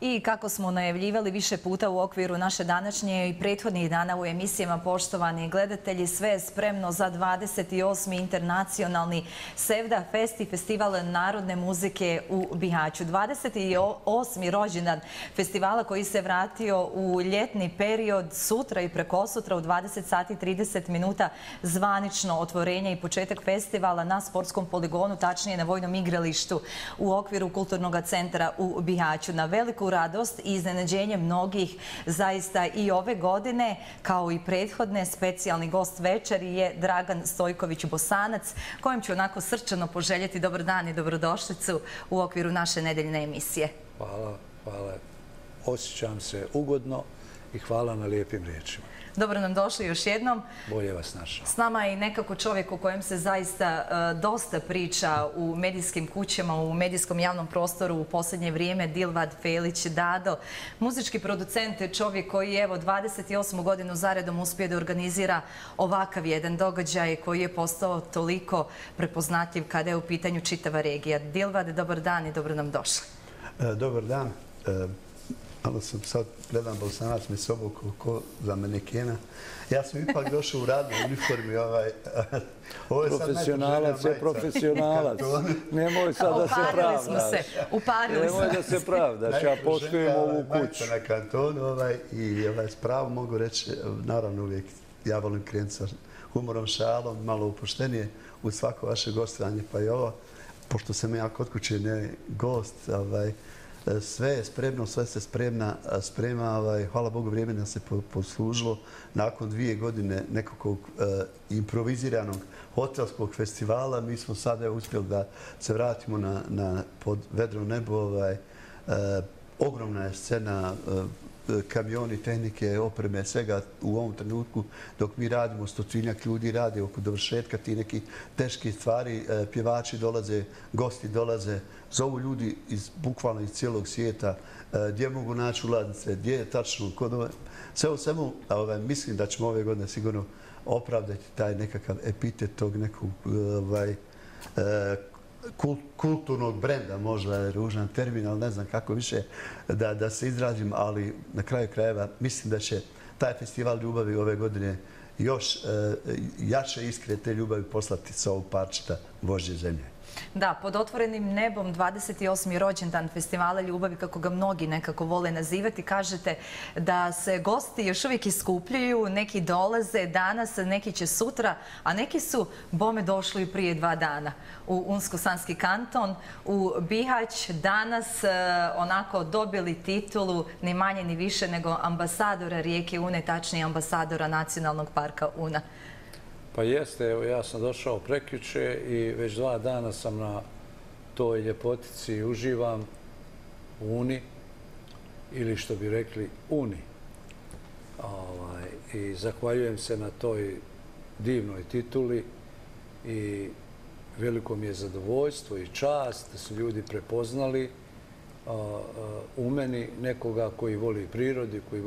I kako smo najavljivali više puta u okviru naše današnje i prethodnih dana u emisijama, poštovani gledatelji, sve je spremno za 28. internacionalni Sevda Festi, festival narodne muzike u Bihaću. 28. rođendan festivala koji se vratio u ljetni period sutra i preko sutra u 20 sati 30 minuta zvanično otvorenje i početak festivala na sportskom poligonu, tačnije na vojnom igralištu u okviru kulturnog centra u Bihaću. Na veliku radost i iznenađenje mnogih zaista i ove godine, kao i prethodne, specijalni gost večeri je Dragan Stojković-Bosanac, kojem ću onako srčano poželjeti dobar dan i dobrodošlicu u okviru naše nedeljne emisije. Hvala, hvala. Osjećam se ugodno i hvala na lijepim riječima. Dobro nam došli još jednom. Bolje vas našao. S nama je nekako čovjek o kojem se zaista e, dosta priča u medijskim kućama, u medijskom javnom prostoru u posljednje vrijeme, Dilvad Felić Dado. Muzički producent je čovjek koji je evo 28. godinu zaredom uspio da organizira ovakav jedan događaj koji je postao toliko prepoznatljiv kada je u pitanju čitava regija. Dilvad, dobar dan i dobro nam došli. E, dobar dan. E, malo sam sad gledam Bosanac mi se obukao ko za manekena. Ja sam ipak došao u radnoj uniformi. Ovaj, profesionalac je profesionalac. Nemoj sad da se pravdaš. Uparili smo se. Uparili smo se. Nemoj da se pravdaš. Ja poštujem ovu kuću. Na kantonu ovaj, i ovaj, spravo mogu reći, naravno uvijek ja volim krenuti sa humorom, šalom, malo upoštenije u svako vaše gostovanje, pa i ovo. Pošto sam ja kod kuće ne gost, ovaj, E, sve je spremno, sve se spremna, sprema. Ovaj, hvala Bogu, vrijeme da se poslužilo. Nakon dvije godine nekog e, improviziranog hotelskog festivala, mi smo sada uspjeli da se vratimo na pod vedro nebo. Ovaj, e, ogromna je scena, eh, eh, kamioni, tehnike, opreme, svega u ovom trenutku. Dok mi radimo, stotinjak ljudi rade oko dovršetka ti neki teški stvari. Eh, pjevači dolaze, gosti dolaze, zovu ljudi iz bukvalno iz cijelog svijeta gdje mogu naći ulaznice, gdje je tačno kod ove. Sve u svemu, ovaj, mislim da ćemo ove godine sigurno opravdati taj nekakav epitet tog nekog ovaj, kulturnog brenda, možda je ružan termin, ali ne znam kako više da se izrazim, ali na kraju krajeva mislim da će taj festival ljubavi ove godine još e, jače iskre te ljubavi poslati sa ovog parčeta Božje zemlje. Da, pod otvorenim nebom 28. rođendan festivala Ljubavi, kako ga mnogi nekako vole nazivati, kažete da se gosti još uvijek iskupljuju, neki dolaze danas, neki će sutra, a neki su bome došli prije dva dana u Unsko-Sanski kanton, u Bihać, danas e, onako dobili titulu ni manje ni više nego ambasadora rijeke Une, tačnije ambasadora Nacionalnog parka Una. Pa jeste, evo ja sam došao prekjuče i već dva dana sam na toj ljepotici i uživam u Uni, ili što bi rekli Uni. Ovaj, I zahvaljujem se na toj divnoj tituli i veliko mi je zadovoljstvo i čast da su ljudi prepoznali u meni nekoga koji voli prirodi, koji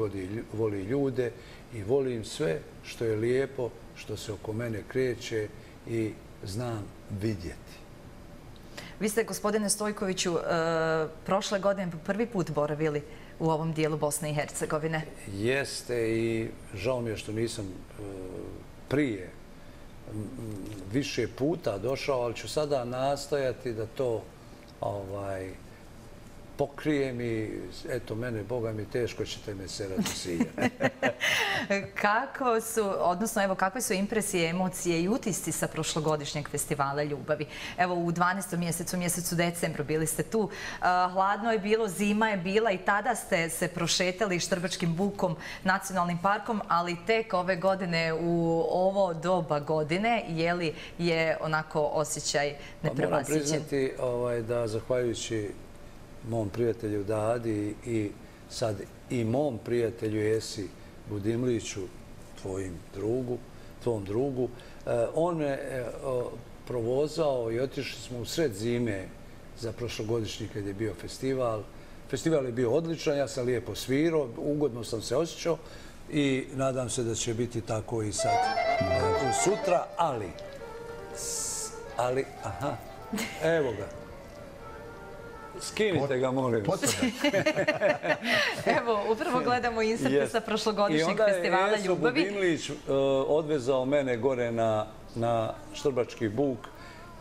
voli ljude i volim sve što je lijepo, što se oko mene kreće i znam vidjeti. Vi ste, gospodine Stojkoviću, e, prošle godine prvi put boravili u ovom dijelu Bosne i Hercegovine. Jeste i žao mi je što nisam e, prije više puta došao, ali ću sada nastojati da to ovaj, pokrijem i eto, mene, Boga mi, teško ćete me serati sija. Kako su, odnosno, evo, kakve su impresije, emocije i utisci sa prošlogodišnjeg festivala Ljubavi? Evo, u 12. mjesecu, mjesecu decembru bili ste tu. Hladno je bilo, zima je bila i tada ste se prošetali Štrbačkim bukom, nacionalnim parkom, ali tek ove godine, u ovo doba godine, je li je onako osjećaj neprevasićen? Pa moram priznati ovaj, da, zahvaljujući mom prijatelju Dadi i sad i mom prijatelju Esi Budimliću, tvojim drugu, tvom drugu. E, on me e, provozao i otišli smo u sred zime za prošlogodišnji kad je bio festival. Festival je bio odličan, ja sam lijepo svirao, ugodno sam se osjećao i nadam se da će biti tako i sad e, sutra, ali, ali, aha, evo ga. Skinite ga, molim. Potvrda. Evo, upravo gledamo inserte sa prošlogodišnjeg festivala Ljubavi. I onda je Jeso Budinlić e, odvezao mene gore na Štrbački buk.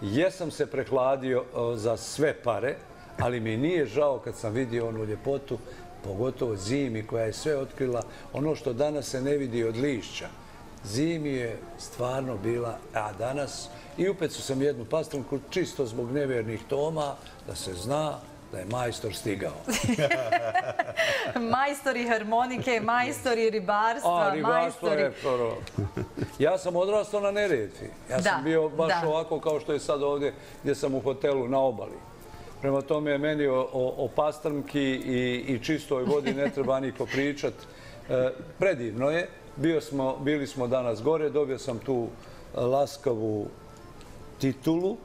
Jesam se prehladio e, za sve pare, ali mi nije žao kad sam vidio onu ljepotu, pogotovo zimi koja je sve otkrila. Ono što danas se ne vidi od lišća, zimi je stvarno bila, a danas i upet su sam jednu pastronku čisto zbog nevjernih toma, da se zna da je majstor stigao. majstori harmonike, majstori ribarstva, A, ribarstvo je. Ja sam odrastao na Neretvi. Ja sam bio baš ovako kao što je sad ovdje gdje sam u hotelu na obali. Prema tome, meni o pastrnki i čistoj vodi ne treba niko pričat. E, predivno je. Bili smo danas gore, dobio sam tu laskavu titulu.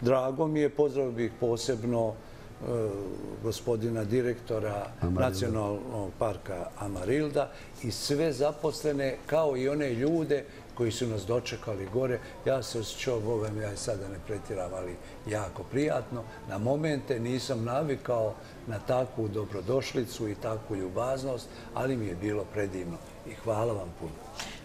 Drago mi je, pozdravio bih posebno e, gospodina direktora Nacionalnog parka Amarilda i sve zaposlene kao i one ljude koji su nas dočekali gore. Ja se osjećao, Boga mi, ja je sada ne pretirav, ali jako prijatno. Na momente nisam navikao na takvu dobrodošlicu i takvu ljubaznost, ali mi je bilo predivno i hvala vam puno.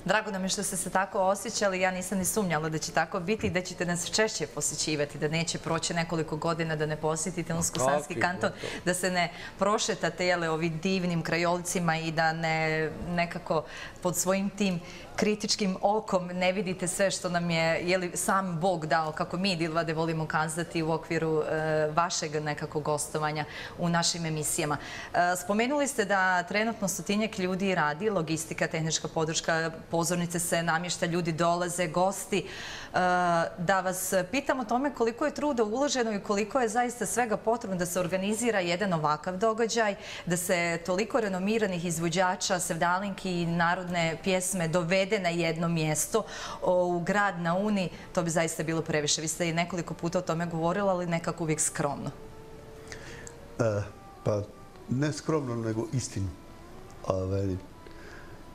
Drago nam je što ste se tako osjećali. Ja nisam ni sumnjala da će tako biti i da ćete nas češće posjećivati, da neće proći nekoliko godina da ne posjetite Unsko-Sanski kanton, da se ne prošetate ovim divnim krajolicima i da ne nekako pod svojim tim kritičkim okom ne vidite sve što nam je sam Bog dao, kako mi Dilvade volimo kazati u okviru e, vašeg nekako gostovanja u našim emisijama. E, spomenuli ste da trenutno stotinjak ljudi radi, logistika, tehnička podrška, pozornice se namješta, ljudi dolaze, gosti. E, da vas pitam o tome koliko je truda uloženo i koliko je zaista svega potrebno da se organizira jedan ovakav događaj, da se toliko renomiranih izvođača, sevdalinki i narodne pjesme dovede na jedno mjesto u grad na Uni, to bi zaista bilo previše. Vi ste i nekoliko puta o tome govorili, ali nekako uvijek skromno. E, pa ne skromno, nego istinu.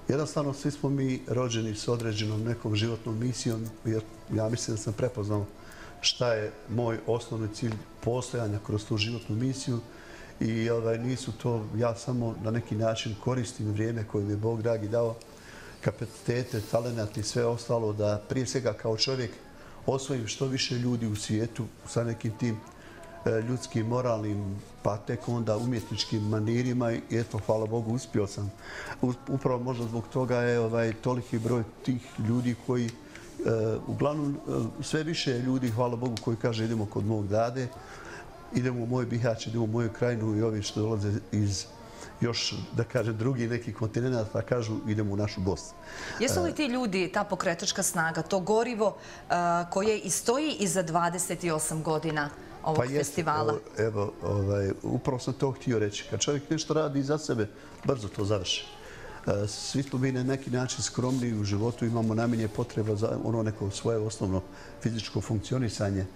Jednostavno, svi smo mi rođeni s određenom nekom životnom misijom, jer ja mislim da sam prepoznao šta je moj osnovni cilj postojanja kroz tu životnu misiju i ovaj, nisu to, ja samo na neki način koristim vrijeme koje mi je Bog dragi dao, kapacitete, talenat i sve ostalo, da prije svega kao čovjek osvojim što više ljudi u svijetu sa nekim tim e, ljudskim, moralnim, pa tek onda umjetničkim manirima i eto, hvala Bogu, uspio sam. Upravo možda zbog toga je ovaj, toliki broj tih ljudi koji, e, uglavnom, e, sve više ljudi, hvala Bogu, koji kaže idemo kod mog dade, idemo u moj Bihać, idemo u moju krajinu i ovi što dolaze iz još, da kaže, drugi neki kontinent, pa kažu idemo u našu Bosnu. Jesu li e, ti ljudi, ta pokretačka snaga, to gorivo e, koje i stoji iza 28 godina ovog pa festivala? Evo, ovaj, upravo sam to htio reći. Kad čovjek nešto radi za sebe, brzo to završi. E, svi smo mi na neki način skromni u životu, imamo najmenje potreba za ono neko svoje osnovno fizičko funkcionisanje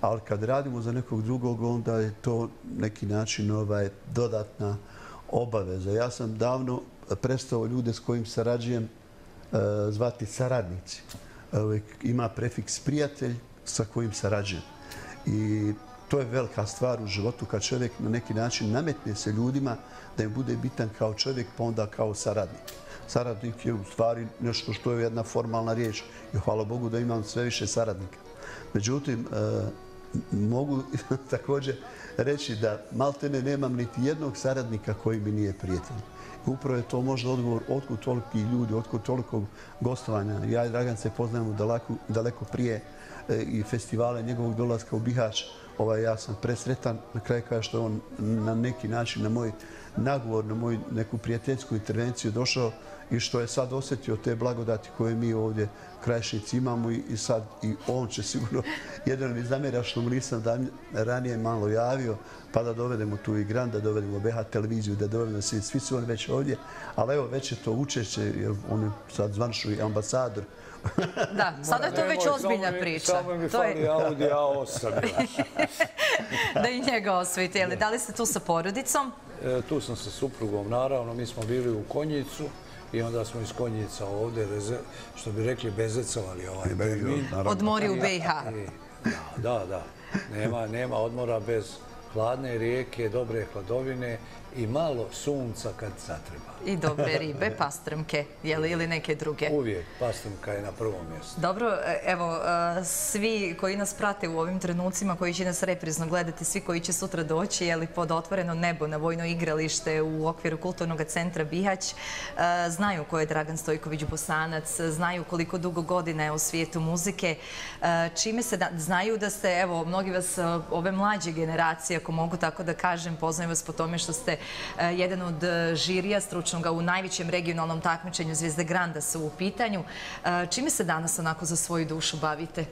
ali kad radimo za nekog drugog, onda je to neki način ovaj, dodatna obaveza. Ja sam davno prestao ljude s kojim sarađujem e, zvati saradnici. E, ima prefiks prijatelj sa kojim sarađujem. I to je velika stvar u životu kad čovjek na neki način nametne se ljudima da im bude bitan kao čovjek pa onda kao saradnik. Saradnik je u stvari nešto što je jedna formalna riječ i hvala Bogu da imam sve više saradnika. Međutim, e, mogu također reći da maltene nemam niti jednog saradnika koji mi nije prijatelj. Upravo je to možda odgovor otkud toliki ljudi, otkud toliko gostovanja. Ja i Dragan se poznajemo daleko prije e, i festivale njegovog dolaska u Bihać. Ovaj, ja sam presretan na kraju kada što on na neki način, na moj nagovor, na moju neku prijateljsku intervenciju došao i što je sad osjetio te blagodati koje mi ovdje krajišnici imamo i sad i on će sigurno jedan mi zamjera što mu nisam ranije malo javio pa da dovedemo tu i Grand, da dovedemo BH televiziju, da dovedemo svi, svi su oni već ovdje, ali evo već je to učešće jer on je sad zvanšu i ambasador. Da, sada je to već ozbiljna priča. Samo mi fali Audi A8. Da i njega osvijete. Da li ste tu sa porodicom? E, tu sam sa suprugom, naravno. Mi smo bili u Konjicu i onda smo iz Konjica ovdje, što bi rekli, bezecovali ovaj termin. Odmori u BiH. Da, da. Nema odmora bez hladne rijeke, dobre hladovine i malo sunca kad zatreba. I dobre ribe, pastrmke, jeli, ili neke druge? Uvijek, pastrmka je na prvom mjestu. Dobro, e, evo, e, svi koji nas prate u ovim trenucima, koji će nas reprizno gledati, svi koji će sutra doći, jeli, pod otvoreno nebo na vojno igralište u okviru kulturnog centra Bihać, e, znaju ko je Dragan Stojković Bosanac, znaju koliko dugo godina je u svijetu muzike, čime se znaju da ste, evo, mnogi vas, ove mlađe generacije, ako mogu tako da kažem, poznaju vas po tome što ste E, jedan od e, žirija stručnog u najvećem regionalnom takmičenju Zvijezde Granda su u pitanju. E, čime se danas onako za svoju dušu bavite?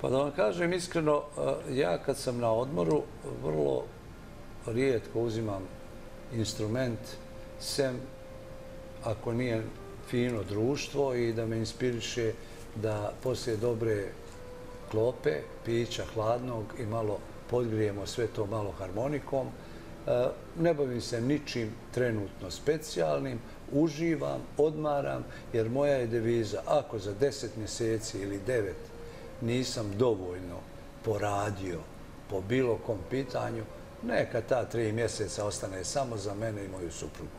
Pa da vam kažem iskreno, ja kad sam na odmoru, vrlo rijetko uzimam instrument, sem ako nije fino društvo i da me inspiriše da poslije dobre klope, pića hladnog i malo podgrijemo sve to malo harmonikom, Eh, ne bavim se ničim trenutno specijalnim, uživam, odmaram, jer moja je deviza, ako za deset mjeseci ili devet nisam dovoljno poradio po bilo kom pitanju, neka ta tri mjeseca ostane samo za mene i moju suprugu.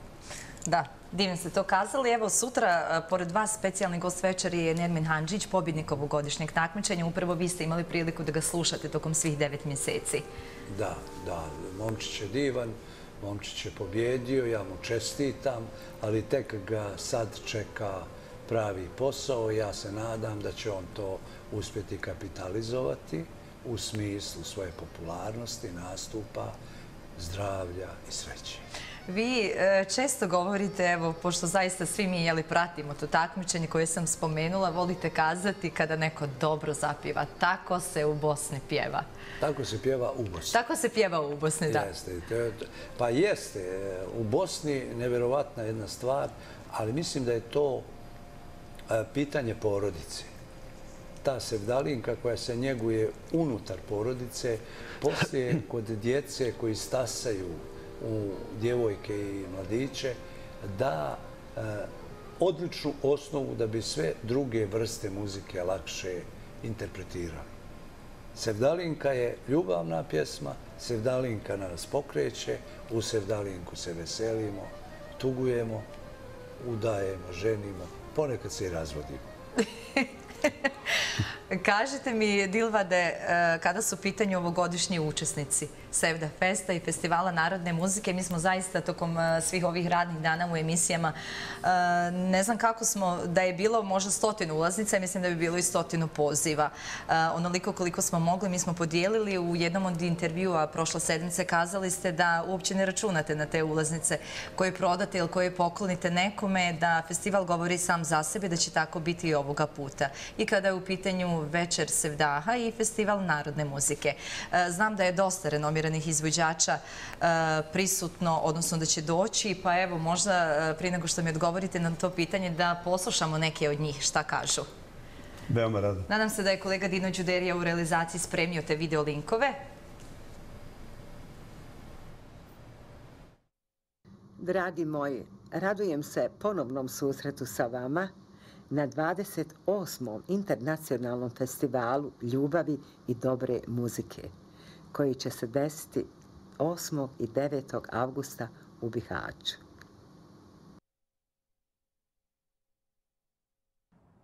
Da, divno ste to kazali. Evo, sutra, e, pored vas, specijalni gost večeri je Nermin Hanđić, pobjednik ovogodišnjeg takmičenja. Upravo vi ste imali priliku da ga slušate tokom svih devet mjeseci. Da, da, momčić je divan, momčić je pobjedio, ja mu čestitam, ali tek ga sad čeka pravi posao. Ja se nadam da će on to uspjeti kapitalizovati u smislu svoje popularnosti, nastupa, zdravlja i sreće. Vi e, često govorite, evo, pošto zaista svi mi jeli pratimo to takmičenje koje sam spomenula, volite kazati kada neko dobro zapiva. Tako se u Bosni pjeva. Tako se pjeva u Bosni. Tako se pjeva u Bosni, da. Jeste. Pa jeste. U Bosni nevjerovatna jedna stvar, ali mislim da je to e, pitanje porodice. Ta sevdalinka koja se njeguje unutar porodice, poslije kod djece koji stasaju u djevojke i mladiće, da e, odličnu osnovu da bi sve druge vrste muzike lakše interpretirali. Sevdalinka je ljubavna pjesma, Sevdalinka nas pokreće, u Sevdalinku se veselimo, tugujemo, udajemo, ženimo, ponekad se i razvodimo. Kažite mi, Dilvade, e, kada su pitanju ovogodišnji učesnici Sevda Festa i Festivala narodne muzike, mi smo zaista tokom e, svih ovih radnih dana u emisijama, e, ne znam kako smo, da je bilo možda stotinu ulaznica, mislim da bi bilo i stotinu poziva. Onoliko koliko smo mogli, mi smo podijelili u jednom od intervjua prošle sedmice, kazali ste da uopće ne računate na te ulaznice koje prodate ili koje poklonite nekome, da festival govori sam za sebe, da će tako biti i ovoga puta. I kada je u pitanju Večer Sevdaha i Festival narodne muzike. E, znam da je dosta renomiranih izvođača e, prisutno, odnosno da će doći, pa evo možda e, prije nego što mi odgovorite na to pitanje da poslušamo neke od njih šta kažu. Veoma rado. Nadam se da je kolega Dino Đuderija u realizaciji spremio te video linkove. Dragi moji, radujem se ponovnom susretu sa vama na 28. internacionalnom festivalu ljubavi i dobre muzike, koji će se desiti 8. i 9. avgusta u Bihaću.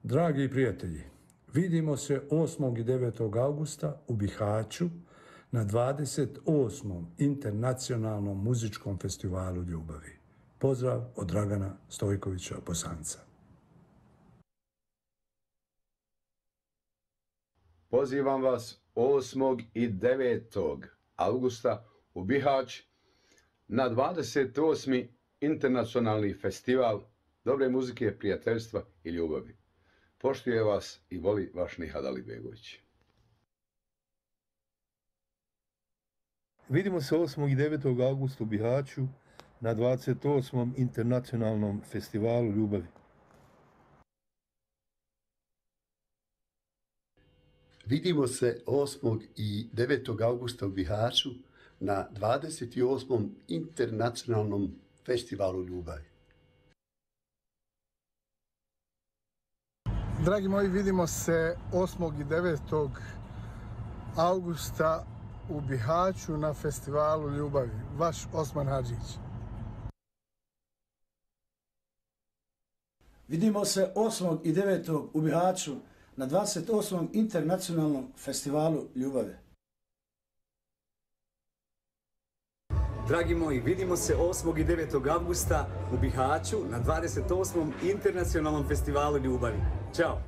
Dragi prijatelji, vidimo se 8. i 9. augusta u Bihaću na 28. internacionalnom muzičkom festivalu ljubavi. Pozdrav od Dragana Stojkovića Bosanca. Pozivam vas 8. i 9. augusta u Bihać na 28. internacionalni festival dobre muzike, prijateljstva i ljubavi. Poštuje vas i voli vaš Nihad Alibegović. Vidimo se 8. i 9. augusta u Bihaću na 28. internacionalnom festivalu ljubavi. Vidimo se 8. i 9. augusta u Bihaću na 28. internacionalnom festivalu ljubavi. Dragi moji, vidimo se 8. i 9. augusta u Bihaću na festivalu Ljubavi. Vaš Osman Hadžić. Vidimo se 8. i 9. u Bihaću na 28. internacionalnom festivalu Ljubavi. Dragi moji, vidimo se 8. i 9. avgusta u Bihaću na 28. internacionalnom festivalu Ljubavi. Ćao!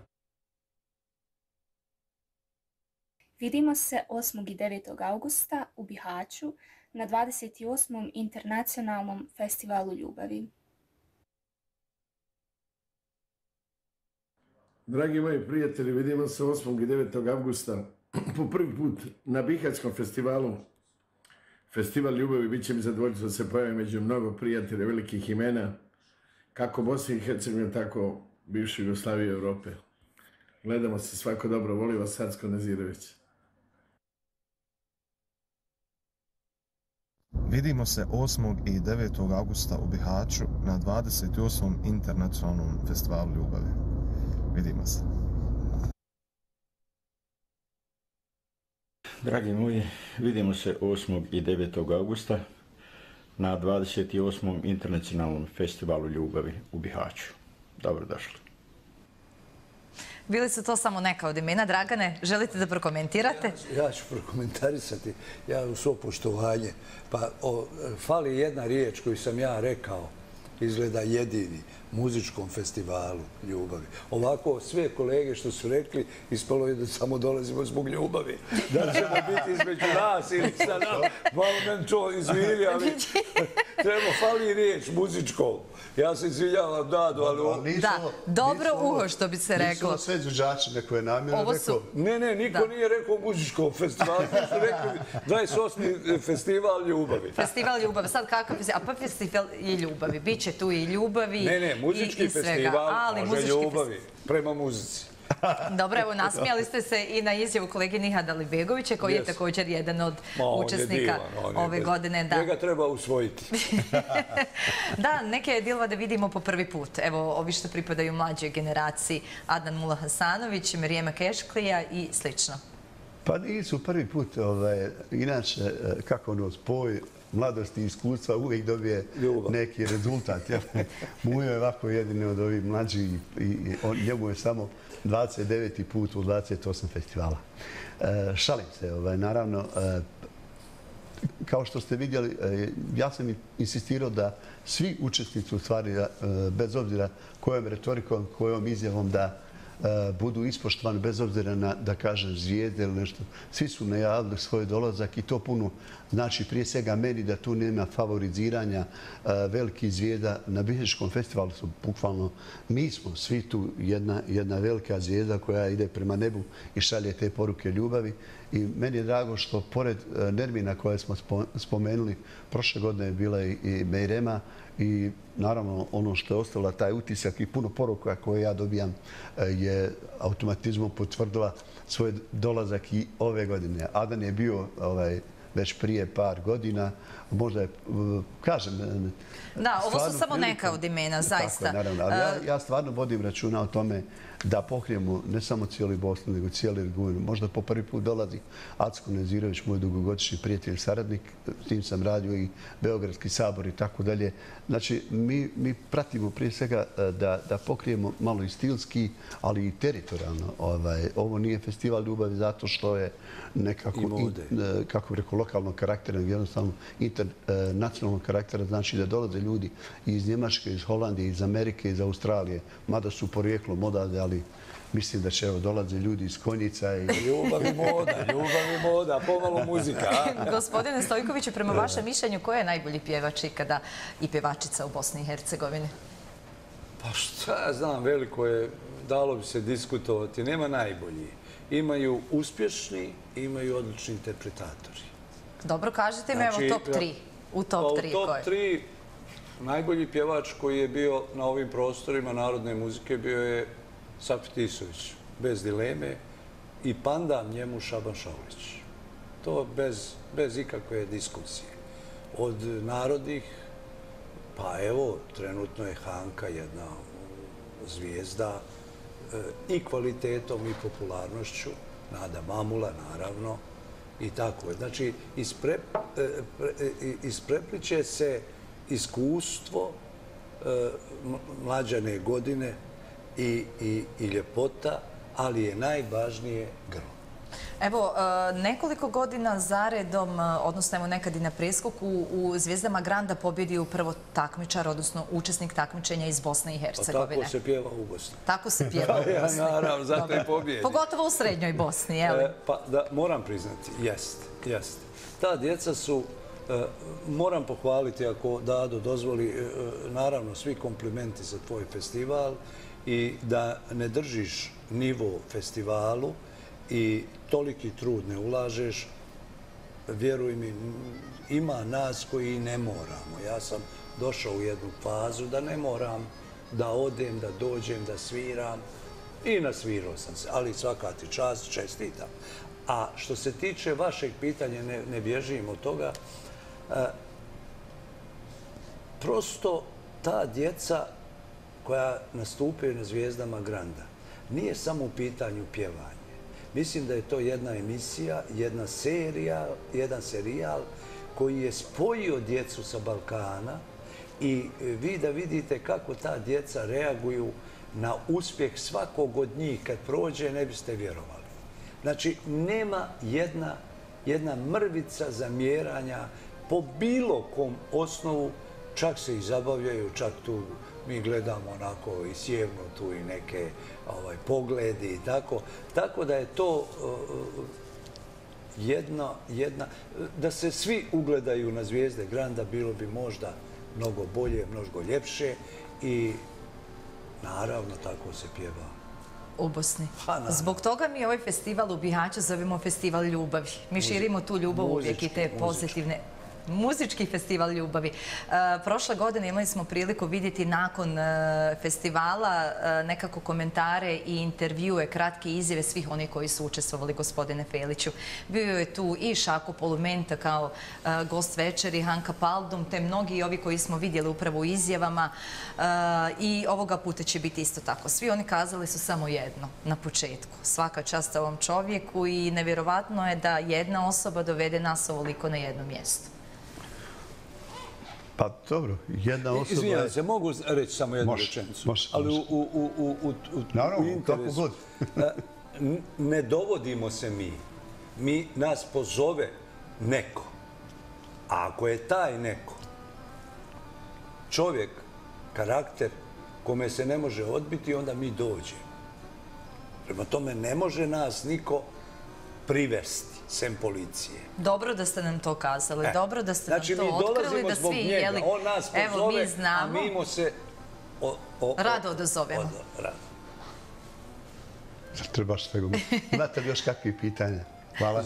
Vidimo se 8. i 9. augusta u Bihaću na 28. internacionalnom festivalu Ljubavi. Dragi moji prijatelji, vidimo se 8. i 9. augusta po prvi put na Bihaćskom festivalu. Festival Ljubavi bit će mi zadovoljstvo da se pojavim među mnogo prijatelja velikih imena, kako Bosne i Hercegovine, tako bivše Jugoslavije i Europe. Gledamo se svako dobro, voli vas Sacko Nazirović. Vidimo se 8. i 9. augusta u Bihaću na 28. internacionalnom festivalu Ljubavi. Vidimo se. Dragi moji, vidimo se 8. i 9. augusta na 28. internacionalnom festivalu Ljubavi u Bihaću. Dobrodošli. Bili su to samo neka od imena. Dragane, želite da prokomentirate? Ja ću prokomentarisati, ja u svo poštovanje. Pa fali jedna riječ koju sam ja rekao, izgleda jedini, muzičkom festivalu ljubavi. Ovako, sve kolege što su rekli, ispalo je da samo dolazimo zbog ljubavi. Da ćemo biti između nas ili sa nam. Malo men to izvili, ali treba fali riječ muzičkom. Ja se izvinjavam, Dado, ali... Da, dobro uho, što bi se reklo. Nisu sve džuđači, neko je namjerno rekao... Ne, ne, niko nije rekao muzičkom festivalu. Nisu rekli 28. festival ljubavi. Festival ljubavi. Sad kako... A pa festival i ljubavi. Biće tu i ljubavi. Ne, ne, muzički festival može ljubavi prema muzici. Dobro, evo, nasmijali ste se i na izjavu kolegi Nihada Libegovića, koji je također jedan od učesnika ove godine. Njega treba usvojiti. Da, neke dilova da vidimo po prvi put. Evo, ovi što pripadaju mlađoj generaciji, Adnan Mula Hasanović, Marijema Kešklija i slično. Pa nisu prvi put. Ovaj, inače, kako ono spoj mladosti i iskustva uvijek dobije neki rezultat. Mujo je ovako jedini od ovih mlađi i njemu je samo 29. put u 28 festivala. E, šalim se, ovaj, naravno, e, kao što ste vidjeli, e, ja sam insistirao da svi učestnici u stvari, bez obzira kojom retorikom, kojom izjavom da E, E, budu ispoštovani bez obzira na, da kažem, zvijede ili nešto. Svi su najavili svoj dolazak i to puno znači prije svega meni da tu nema favoriziranja e, veliki zvijeda. Na Bihećkom festivalu su bukvalno, mi smo svi tu jedna, jedna velika zvijeda koja ide prema nebu i šalje te poruke ljubavi. I meni je drago što pored e, Nermina koje smo spomenuli, prošle godine je bila i Mejrema, i naravno ono što je ostavila taj utisak i puno poruka koje ja dobijam e, je automatizmom potvrdila svoj dolazak i ove godine. Adan je bio ovaj, već prije par godina, možda je, kažem... Da, ovo su samo neka od imena, zaista. Tako, naravno, ali ja, ja stvarno vodim računa o tome da pokrijemo ne samo cijeli Bosnu, nego cijeli Rgujinu. Možda po prvi put dolazi Acko Nezirović, moj dugogodišnji prijatelj, saradnik, s tim sam radio i Beogradski sabor i tako dalje. Znači, mi, mi pratimo prije svega e, da, da pokrijemo malo i stilski, ali i teritorijalno. Ovaj, ovo nije festival ljubavi zato što je nekako, in, e, kako bi rekao, lokalnog karaktera, jednostavno internacionalnog karaktera, znači da dolaze ljudi iz Njemačke, iz Holandije, iz Amerike, iz Australije, mada su porijeklom odavde, ali mislim da će evo dolaze ljudi iz konjica i... Ljubav i moda, ljubav i moda, pomalo muzika. Gospodine Stojkoviću, prema vašem mišljenju, ko je najbolji pjevač ikada i pjevačica u Bosni i Hercegovini? Pa šta ja znam, veliko je, dalo bi se diskutovati, nema najbolji. Imaju uspješni, imaju odlični interpretatori. Dobro, kažete mi, evo znači, top 3. U top 3 pa U top 3 najbolji pjevač koji je bio na ovim prostorima narodne muzike bio je Safet Isović, bez dileme, i pandam njemu Šaban Šaulić. To bez, bez ikakve diskusije. Od narodnih, pa evo, trenutno je Hanka jedna zvijezda e, i kvalitetom i popularnošću, Nada Mamula, naravno, i tako je. Znači, ispre, e, pre, e, isprepliče se iskustvo mlađane godine i, i, i ljepota, ali je najvažnije grlo. Evo, e, nekoliko godina zaredom, e, odnosno evo nekad i na preskoku, u Zvijezdama Granda pobjedio prvo takmičar, odnosno učesnik takmičenja iz Bosne i pa Hercegovine. tako se pjeva u Bosni. Tako se pjeva u Bosni. Ja, naravno, zato je pobjedi. Pogotovo u srednjoj Bosni, jel? E, pa da, moram priznati, jest, jest. Ta djeca su, moram pohvaliti ako Dado dozvoli, naravno, svi komplimenti za tvoj festival i da ne držiš nivo festivalu, i toliki trud ne ulažeš, vjeruj mi, ima nas koji ne moramo. Ja sam došao u jednu fazu da ne moram da odem, da dođem, da sviram i nasvirao sam se, ali svaka ti čast, čestitam. A što se tiče vašeg pitanja, ne, ne bježim od toga, e, prosto ta djeca koja nastupaju na zvijezdama Granda nije samo u pitanju pjevanja. Mislim da je to jedna emisija, jedna serija, jedan serijal koji je spojio djecu sa Balkana i e, vi da vidite kako ta djeca reaguju na uspjeh svakog od njih kad prođe, ne biste vjerovali. Znači, nema jedna, jedna mrvica zamjeranja po bilo kom osnovu, čak se i zabavljaju, čak tu mi gledamo onako i sjevno tu i neke ovaj, pogledi i tako. Tako da je to uh, jedna, jedna, da se svi ugledaju na zvijezde Granda, bilo bi možda mnogo bolje, mnogo ljepše i naravno tako se pjeva. U Bosni. Pa, Zbog toga mi ovaj festival u Bihaću zovemo festival ljubavi. Mi širimo tu ljubav uvijek i te pozitivne muzički muzički festival ljubavi. E, prošle godine imali smo priliku vidjeti nakon e, festivala e, nekako komentare i intervjue, kratke izjave svih onih koji su učestvovali gospodine Feliću. Bio je tu i Šako Polumenta kao gost večeri, Hanka Paldum, te mnogi ovi koji smo vidjeli upravo u izjavama i ovoga puta će biti isto tako. Svi oni kazali su samo jedno na početku. Svaka čast ovom čovjeku i nevjerovatno je da jedna osoba dovede nas ovoliko na jedno mjesto. Pa dobro, jedna osoba... Izvijem se, mogu reći samo jednu rečenicu. Može, Ali u, u, u, u, u, u Naravno, kako god. E, ne dovodimo se mi. Mi nas pozove neko. A ako je taj neko čovjek, karakter, kome se ne može odbiti, onda mi dođemo. Prema tome, ne može nas niko privesti sem policije. Dobro da ste nam to kazali, e. dobro da ste znači, nam to otkrili, da svi njega. jeli... On nas pozove, Evo, mi znamo. a mi mu se... O, o, rado odazovemo. Od, rado. Zar trebaš svega? Imate li još kakvi pitanja? Hvala.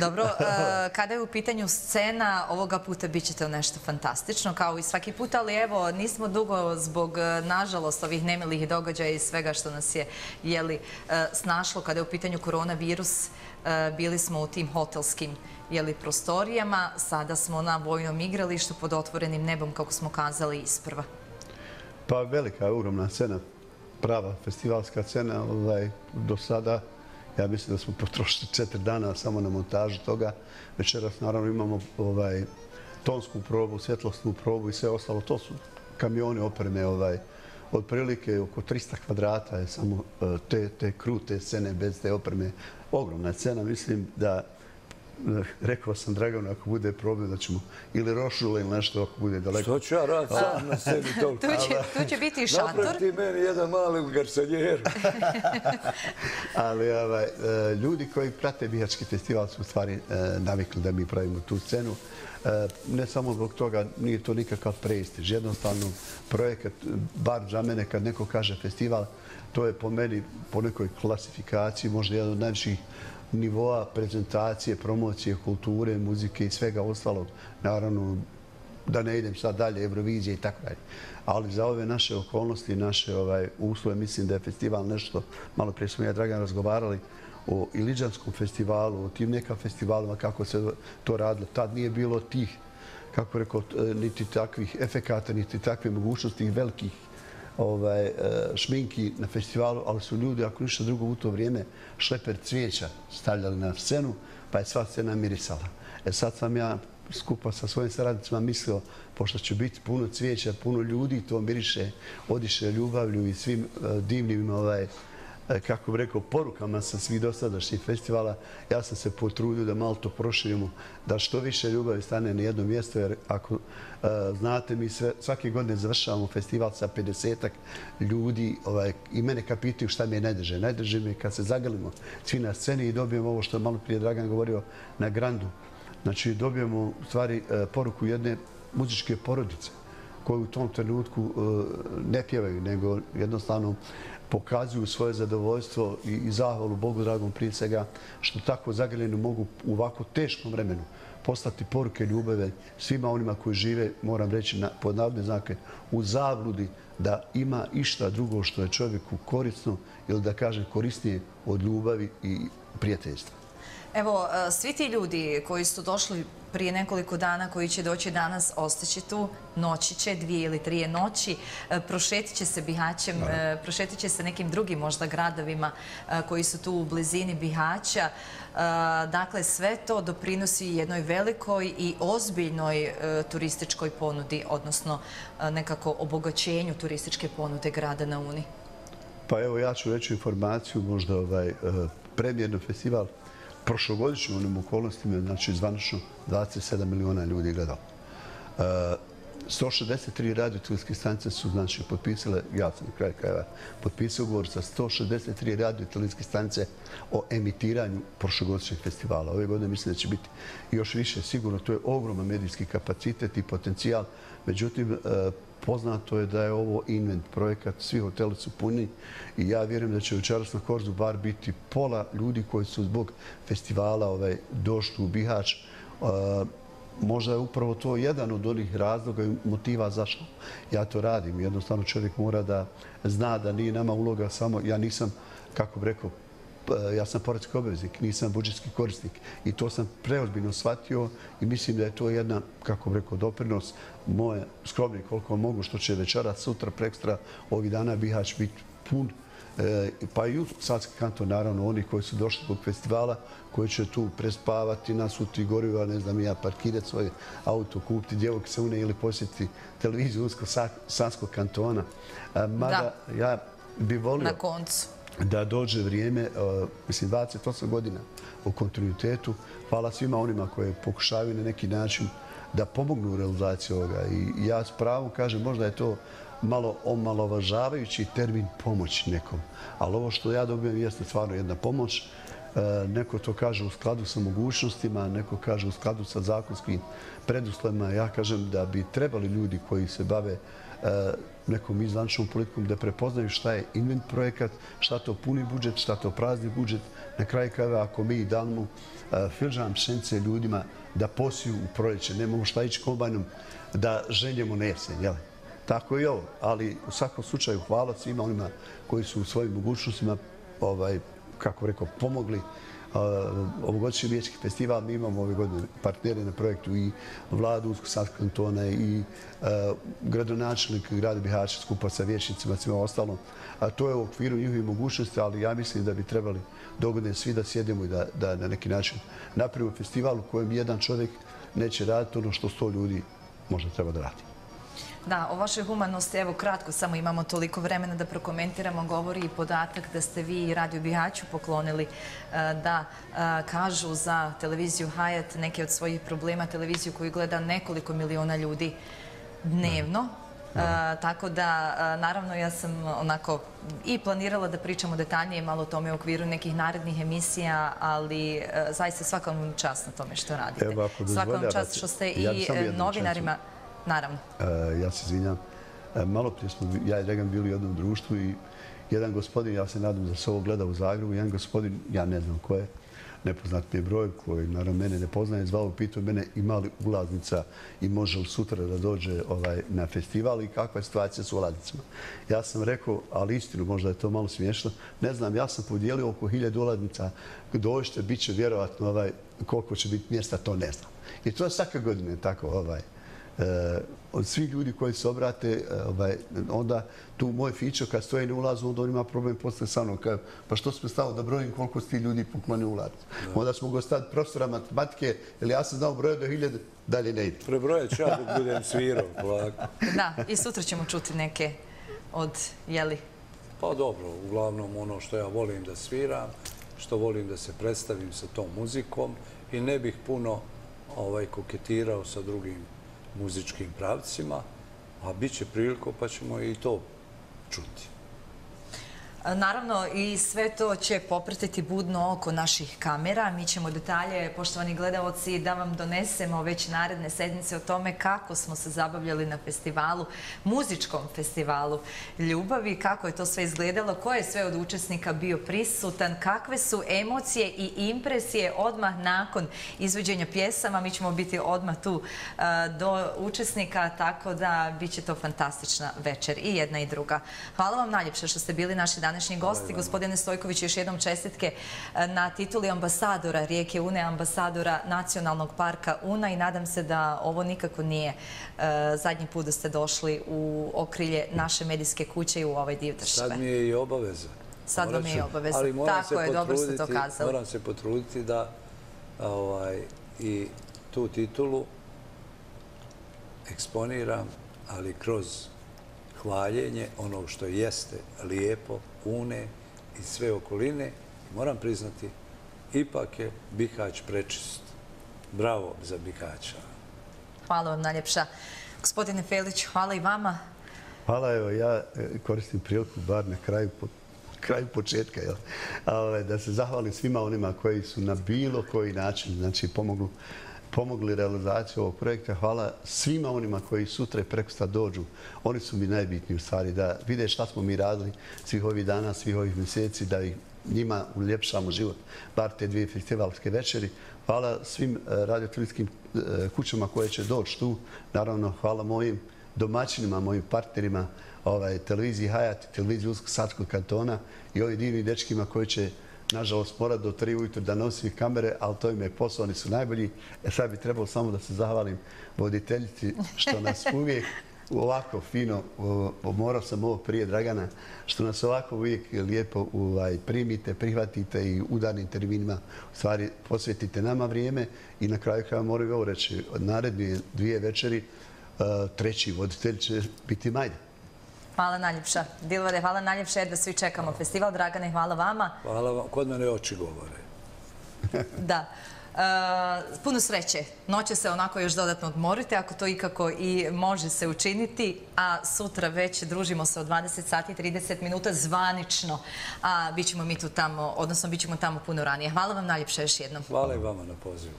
Dobro, e, kada je u pitanju scena, ovoga puta bit ćete nešto fantastično, kao i svaki put, ali evo, nismo dugo zbog, e, nažalost, ovih nemilih događaja i svega što nas je jeli, e, snašlo kada je u pitanju koronavirus. Bili smo u tim hotelskim jeli, prostorijama, sada smo na vojnom igralištu pod otvorenim nebom, kako smo kazali, isprva. Pa velika, ogromna scena, prava festivalska scena, ovaj, do sada Ja mislim da smo potrošili četiri dana samo na montažu toga. Večeras naravno imamo ovaj, tonsku probu, svjetlostnu probu i sve ostalo. To su kamioni opreme ovaj, od prilike oko 300 kvadrata je samo eh, te, te krute scene bez te opreme. Ogromna cena, mislim da rekao sam Draganu, ako bude problem da ćemo ili rošule ili nešto ako bude daleko. Što ću ja rad sam na sebi toliko? tu, će, tu će biti šator. Napraviti meni jedan mali garsanjer. Ali ovaj, e, ljudi koji prate Bihački festival su u stvari e, navikli da mi pravimo tu scenu. E, ne samo zbog toga, nije to nikakav prestiž. Jednostavno, projekat, bar za mene, kad neko kaže festival, to je po meni, po nekoj klasifikaciji, možda jedan od najviših nivoa prezentacije, promocije, kulture, muzike i svega ostalog. Naravno, da ne idem sad dalje, Eurovizije i tako dalje. Ali za ove naše okolnosti, naše ovaj, uslove, mislim da je festival nešto, malo prije smo ja Dragan razgovarali o Iliđanskom festivalu, o tim nekam festivalima, kako se to radilo. Tad nije bilo tih, kako rekao, niti takvih efekata, niti takve mogućnosti velikih ovaj, e, šminki na festivalu, ali su ljudi, ako ništa drugo u to vrijeme, šleper cvijeća stavljali na scenu, pa je sva scena mirisala. E sad sam ja skupa sa svojim saradnicima mislio, pošto će biti puno cvijeća, puno ljudi, to miriše, odiše ljubavlju i svim e, divnim ovaj, E, kako bi rekao, porukama sa svih dosadašnjih festivala, ja sam se potrudio da malo to proširimo, da što više ljubavi stane na jedno mjesto, jer ako e, znate, mi svake godine završavamo festival sa 50-ak ljudi ovaj, i mene kad pitaju šta mi je najdrže. Najdrže mi je kad se zagalimo svi na sceni i dobijemo ovo što je malo prije Dragan govorio na Grandu. Znači, dobijemo u stvari e, poruku jedne muzičke porodice koje u tom trenutku e, ne pjevaju, nego jednostavno pokazuju svoje zadovoljstvo i zahvalu Bogu dragom prije svega što tako zagrljeno mogu u ovako teškom vremenu poslati poruke ljubave svima onima koji žive, moram reći pod navodne znake, u zabludi da ima išta drugo što je čovjeku korisno ili da kažem korisnije od ljubavi i prijateljstva. Evo, e, svi ti ljudi koji su došli prije nekoliko dana, koji će doći danas, ostaće tu, noći će, dvije ili trije noći, e, prošetit će se Bihaćem, e, prošetit će se nekim drugim možda gradovima koji su tu u blizini Bihaća. Dakle, sve to doprinosi jednoj velikoj i ozbiljnoj turističkoj ponudi, odnosno nekako obogaćenju turističke ponude grada na Uni. Pa evo, ja ću reći informaciju, možda ovaj premijerno festival prošlogodišnjim onim okolnostima, znači zvanično 27 miliona ljudi gledalo. E, 163 radiotelevizijske stanice su znači potpisale, ja sam na kraju krajeva potpisao ugovor sa 163 radiotelevizijske stanice o emitiranju prošlogodišnjeg festivala. Ove godine mislim da će biti još više. Sigurno to je ogroman medijski kapacitet i potencijal. Međutim, e, poznato je da je ovo invent projekat, svi hoteli su puni i ja vjerujem da će večeras na Korzu bar biti pola ljudi koji su zbog festivala ovaj, došli u Bihać. E, možda je upravo to jedan od onih razloga i motiva zašto ja to radim. Jednostavno čovjek mora da zna da nije nama uloga samo, ja nisam, kako bi rekao, ja sam poredski obveznik, nisam budžetski korisnik. I to sam preozbiljno shvatio i mislim da je to jedna, kako bi rekao, doprinos moje skromne koliko mogu, što će večera, sutra, prekstra, ovih dana Bihać biti pun. E, pa i u Sadski kanton, naravno, oni koji su došli kod festivala, koji će tu prespavati, nasuti goriva, ne znam, ja parkirati svoj auto, kupiti djevojke se une ili posjetiti televiziju Unsko-Sanskog kantona. Mada, ja bi volio... Na koncu da dođe vrijeme, e, mislim, 28 godina u kontinuitetu. Hvala svima onima koje pokušavaju na neki način da pomognu u realizaciji ovoga. I ja s pravom kažem, možda je to malo omalovažavajući termin pomoć nekom. Ali ovo što ja dobijem jeste stvarno jedna pomoć. E, neko to kaže u skladu sa mogućnostima, neko kaže u skladu sa zakonskim preduslovima. Ja kažem da bi trebali ljudi koji se bave e, nekom izvančnom politikom da prepoznaju šta je invent projekat, šta to puni budžet, šta to prazni budžet. Na kraju kada ako mi damo e, filžan pšence ljudima da posiju u proljeće, nemamo šta ići kombajnom da željemo na jesen. Tako i ovo. Ali u svakom slučaju hvala svima onima koji su u svojim mogućnostima ovaj, kako rekao, pomogli ovogodišnji Riječki festival. Mi imamo ove godine partnere na projektu i vladu Usko-Sadskog kantona i e, gradonačelnik grada Bihaća skupa sa vječnicima i svima ostalom. To je u okviru njihovih mogućnosti, ali ja mislim da bi trebali dogodne svi da sjedemo i da na neki način napravimo festival u kojem jedan čovjek neće raditi ono što sto ljudi možda treba da radi. Da, o vašoj humanosti, evo kratko, samo imamo toliko vremena da prokomentiramo, govori i podatak da ste vi Radio Bihaću poklonili e, da e, kažu za televiziju Hayat neke od svojih problema, televiziju koju gleda nekoliko miliona ljudi dnevno. E, tako da, naravno, ja sam onako i planirala da pričamo detaljnije malo o tome u okviru nekih narednih emisija, ali zaista svakom čast na tome što radite. Svakom čast što ste i novinarima... Naravno. E, ja se izvinjam. E, malo prije smo, ja i Dragan bili u jednom društvu i jedan gospodin, ja se nadam da se ovo gleda u Zagrebu, jedan gospodin, ja ne znam ko je, nepoznat mi je broj koji naravno mene ne poznaje, zvao pitao mene ima li ulaznica i može li sutra da dođe ovaj, na festival i kakva je situacija s ulaznicama. Ja sam rekao, ali istinu, možda je to malo smiješno, ne znam, ja sam podijelio oko hiljad ulaznica, dođete, bit će vjerovatno ovaj, koliko će biti mjesta, to ne znam. I to je svaka godina tako, ovaj, od svi ljudi koji se obrate, ovaj, onda tu moj fičo kad stoje na ulazu, onda on ima problem posle sa mnom. Pa što smo stao da brojim koliko su ti ljudi pokloni ulaz? Onda smo go stati profesora matematike, ili ja sam znao broje do hiljade, dalje ne ide. Prebrojat ću ja dok budem svirao. Da, i sutra ćemo čuti neke od jeli? Pa dobro, uglavnom ono što ja volim da sviram, što volim da se predstavim sa tom muzikom i ne bih puno ovaj, koketirao sa drugim muzičkim pravcima, a bit će priliko pa ćemo i to čuti. Naravno, i sve to će popratiti budno oko naših kamera. Mi ćemo detalje, poštovani gledalci, da vam donesemo već naredne sedmice o tome kako smo se zabavljali na festivalu, muzičkom festivalu Ljubavi, kako je to sve izgledalo, ko je sve od učesnika bio prisutan, kakve su emocije i impresije odmah nakon izvođenja pjesama. Mi ćemo biti odmah tu e, do učesnika, tako da bit će to fantastična večer i jedna i druga. Hvala vam najljepše što ste bili naši dan današnji gosti. Gospodine Stojković, još jednom čestitke e, na tituli ambasadora Rijeke Une, ambasadora Nacionalnog parka Una i nadam se da ovo nikako nije e, zadnji put da ste došli u okrilje naše medijske kuće i u ovaj dio države. Sad mi je i obaveza. Sad vam je i obaveza. Tako je, dobro ste to kazali. Moram se potruditi da ovaj, i tu titulu eksponiram, ali kroz hvaljenje onog što jeste lijepo, une i sve okoline. Moram priznati, ipak je Bihać prečist. Bravo za Bihaća. Hvala vam najljepša. Gospodine Felić, hvala i vama. Hvala, evo, ja e, koristim priliku bar na kraju kraju početka, ovaj, da se zahvalim svima onima koji su na bilo koji način znači, pomogli pomogli realizaciju ovog projekta. Hvala svima onima koji sutra preko sta dođu. Oni su mi najbitniji u stvari da vide šta smo mi radili svih ovih dana, svih ovih mjeseci, da ih njima uljepšamo život, bar te dvije festivalske večeri. Hvala svim radiotelijskim radiotelevizijskim e, kućama koje će doći tu. Naravno, hvala mojim domaćinima, mojim partnerima, ovaj, televiziji Hayat, televiziji Uskog-Sadskog kantona i ovim divnim dečkima koji će nažalost, mora do tri ujutru da nosi kamere, ali to im je posao, oni su najbolji. E sad bi trebalo samo da se zahvalim voditeljici što nas uvijek ovako fino, morao sam ovo prije Dragana, što nas ovako uvijek lijepo ovaj, primite, prihvatite i udarnim terminima u stvari posvetite nama vrijeme i na kraju kada moraju ovo reći, naredne dvije večeri, eh, treći voditelj će biti Majda. Hvala najljepša. Dilvare, hvala najljepša. Jedva svi čekamo festival. Dragane, hvala vama. Hvala vam. Kod mene oči govore. Da. E, puno sreće. Noće se onako još dodatno odmorite, ako to ikako i može se učiniti. A sutra već družimo se od 20 sati i 30 minuta zvanično. A bit ćemo mi tu tamo, odnosno bit ćemo tamo puno ranije. Hvala vam najljepša još jednom. Hvala i vama na pozivu.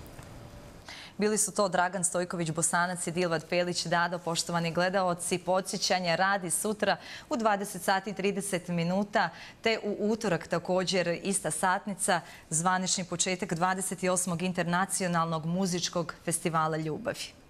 Bili su to Dragan Stojković, Bosanac i Dilvad Pelić, Dado, poštovani gledaoci, podsjećanje radi sutra u 20 sati 30 minuta, te u utorak također ista satnica, zvanični početak 28. internacionalnog muzičkog festivala Ljubavi.